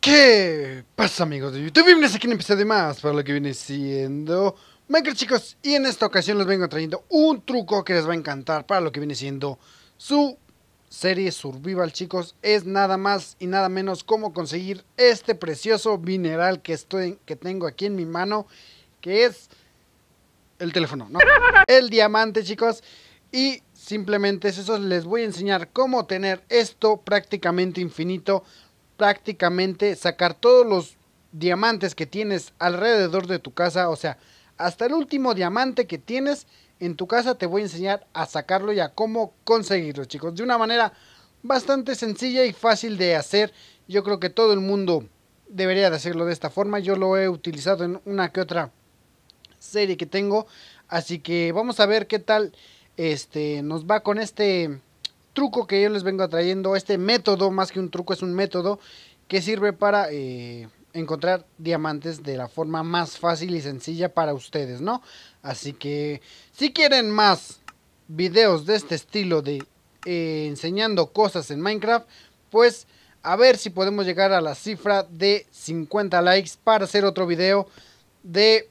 ¿Qué pasa amigos de YouTube? Bienvenidos aquí en un episodio más para lo que viene siendo Minecraft chicos. Y en esta ocasión les vengo trayendo un truco que les va a encantar para lo que viene siendo su serie Survival chicos. Es nada más y nada menos como conseguir este precioso mineral que, estoy, que tengo aquí en mi mano Que es el teléfono, ¿no? El diamante chicos Y simplemente es eso, les voy a enseñar cómo tener esto prácticamente infinito prácticamente sacar todos los diamantes que tienes alrededor de tu casa, o sea, hasta el último diamante que tienes en tu casa te voy a enseñar a sacarlo y a cómo conseguirlo, chicos, de una manera bastante sencilla y fácil de hacer. Yo creo que todo el mundo debería de hacerlo de esta forma. Yo lo he utilizado en una que otra serie que tengo, así que vamos a ver qué tal este nos va con este truco que yo les vengo trayendo, este método, más que un truco, es un método que sirve para eh, encontrar diamantes de la forma más fácil y sencilla para ustedes, ¿no? Así que si quieren más videos de este estilo de eh, enseñando cosas en Minecraft, pues a ver si podemos llegar a la cifra de 50 likes para hacer otro video de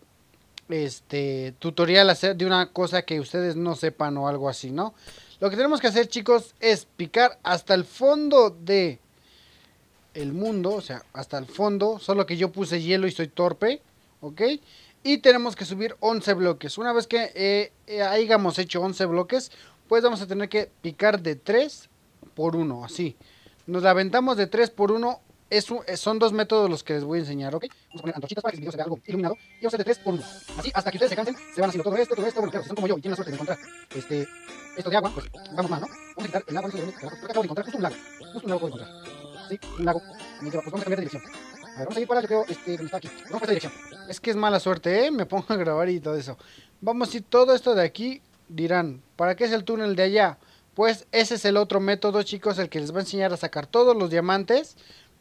este tutorial hacer de una cosa que ustedes no sepan o algo así, ¿no? Lo que tenemos que hacer, chicos, es picar hasta el fondo de el mundo, o sea, hasta el fondo, solo que yo puse hielo y soy torpe, ¿ok? Y tenemos que subir 11 bloques. Una vez que eh, eh, hayamos hecho 11 bloques, pues vamos a tener que picar de 3 por 1, así. Nos la aventamos de 3 por 1 es un, son dos métodos los que les voy a enseñar, ¿ok? Vamos a poner antorchitas para que el video se vea algo iluminado. Y vamos a hacer de 3 por 1. Así, hasta que ustedes se cansen, se van haciendo todo esto, todo esto. Bueno, claro, son como yo y tienen la suerte de encontrar este, esto de agua, pues vamos mal, ¿no? Vamos a quitar el agua, porque acabo de encontrar justo un lago. Justo un lago puedo encontrar. Sí, un lago. Pues vamos a cambiar de dirección. A ver, vamos a ir para, yo creo, este, donde está aquí. Vamos para esta dirección. Es que es mala suerte, ¿eh? Me pongo a grabar y todo eso. Vamos ir todo esto de aquí. Dirán, ¿para qué es el túnel de allá? Pues ese es el otro método, chicos, el que les va a enseñar a sacar todos los diamantes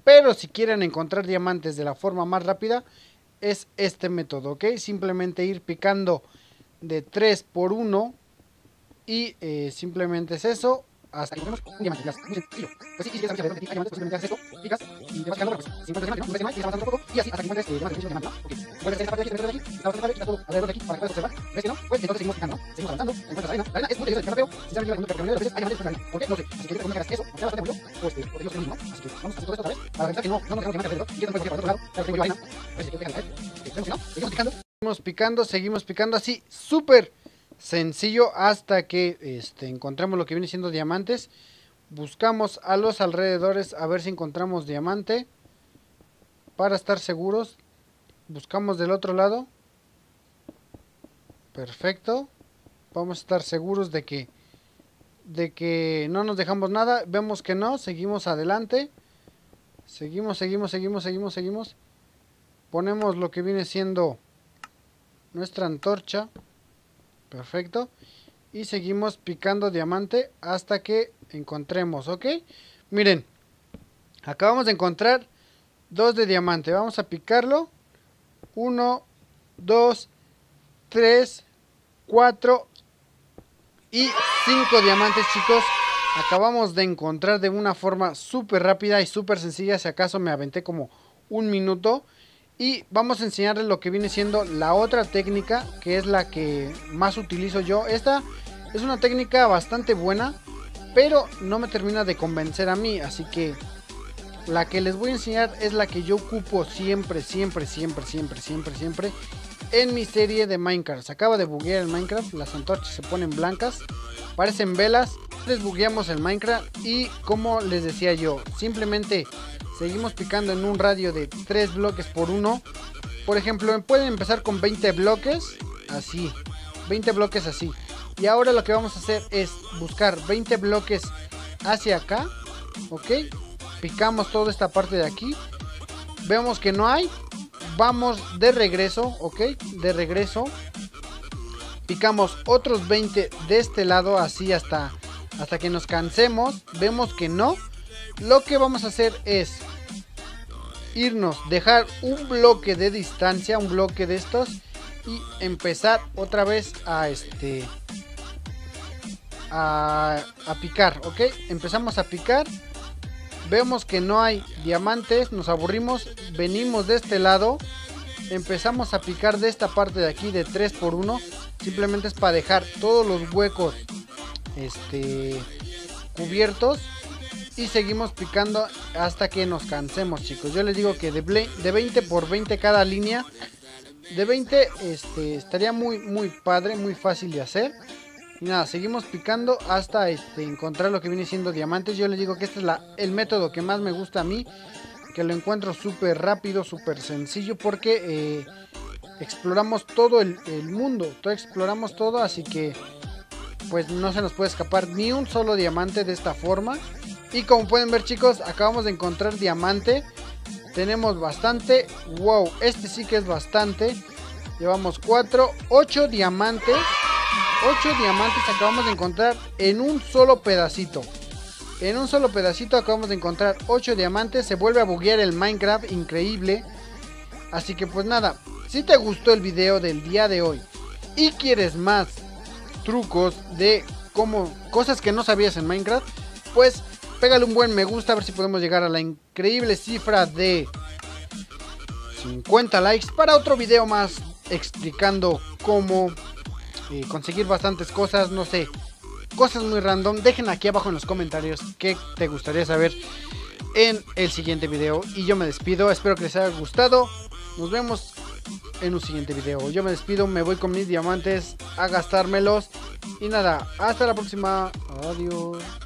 pero si quieren encontrar diamantes de la forma más rápida, es este método, ¿ok? Simplemente ir picando de 3 por 1 y eh, simplemente es eso hasta que un diamante. muy sencillo. Pues sí, si quieres saber dónde hay diamantes, pues haces esto, y te vas pues, si encuentras más, y avanzando poco, y así hasta que encuentres eh, diamante, ¿no? Para que puedas observar. ¿Ves que no? Pues entonces seguimos picando, ¿no? Avanzando, encuentras arena. Arena es muy feo, sinceramente yo la pero mayoría de las veces hay diamantes ahí. ¿Por qué? No sé. Así que yo te que eso, bastante pues, eh, que mismo, ¿no? Así que vamos a hacer todo esto otra vez, para pensar que no, no nos alrededor, y que no por otro lado, claro, tengo yo arena, ver si que no, picando. Seguimos picando, seguimos picando así, súper sencillo hasta que este, encontremos lo que viene siendo diamantes. Buscamos a los alrededores a ver si encontramos diamante. Para estar seguros. Buscamos del otro lado. Perfecto. Vamos a estar seguros de que de que no nos dejamos nada. Vemos que no. Seguimos adelante. Seguimos, seguimos, seguimos, seguimos, seguimos. Ponemos lo que viene siendo nuestra antorcha. Perfecto. Y seguimos picando diamante hasta que encontremos, ¿ok? Miren, acabamos de encontrar dos de diamante. Vamos a picarlo. Uno, dos, tres, cuatro y cinco diamantes, chicos. Acabamos de encontrar de una forma súper rápida y súper sencilla. Si acaso me aventé como un minuto. Y vamos a enseñarles lo que viene siendo la otra técnica, que es la que más utilizo yo. Esta es una técnica bastante buena, pero no me termina de convencer a mí, así que la que les voy a enseñar es la que yo ocupo siempre, siempre, siempre, siempre, siempre, siempre en mi serie de Minecraft. Se acaba de buguear el Minecraft, las antorchas se ponen blancas, parecen velas, desbugueamos el Minecraft y como les decía yo, simplemente seguimos picando en un radio de 3 bloques por uno. Por ejemplo, pueden empezar con 20 bloques, así, 20 bloques así. Y ahora lo que vamos a hacer es buscar 20 bloques hacia acá, ok. Picamos toda esta parte de aquí. Vemos que no hay. Vamos de regreso, ok. De regreso. Picamos otros 20 de este lado, así hasta, hasta que nos cansemos. Vemos que no. Lo que vamos a hacer es irnos, dejar un bloque de distancia, un bloque de estos. y empezar otra vez a este a, picar, ¿ok? Empezamos a picar. Vemos que no hay diamantes, nos aburrimos, venimos de este lado, empezamos a picar de esta parte de aquí de 3 por 1 simplemente es para dejar todos los huecos este cubiertos y seguimos picando hasta que nos cansemos chicos. Yo les digo que de, de 20 por 20 cada línea de 20 este, estaría muy muy padre muy fácil de hacer. Nada seguimos picando hasta este, encontrar lo que viene siendo diamantes. Yo les digo que este es la, el método que más me gusta a mí que lo encuentro súper rápido súper sencillo porque eh, exploramos todo el, mundo exploramos todo así que pues no se nos puede escapar ni un solo diamante de esta forma y como pueden ver chicos, acabamos de encontrar diamante. Tenemos bastante. Wow, este sí que es bastante. Llevamos 4, 8 diamantes. 8 diamantes acabamos de encontrar en un solo pedacito. En un solo pedacito acabamos de encontrar 8 diamantes. Se vuelve a buguear el Minecraft, increíble. Así que pues nada, si te gustó el video del día de hoy y quieres más trucos de cómo cosas que no sabías en Minecraft, pues pégale un buen me gusta a ver si podemos llegar a la increíble cifra de 50 likes para otro video más explicando cómo eh, conseguir bastantes cosas, no sé, cosas muy random. Dejen aquí abajo en los comentarios qué te gustaría saber en el siguiente video. Y yo me despido, espero que les haya gustado. Nos vemos en un siguiente video. Yo me despido, me voy con mis diamantes a gastármelos. Y nada, hasta la próxima. Adiós.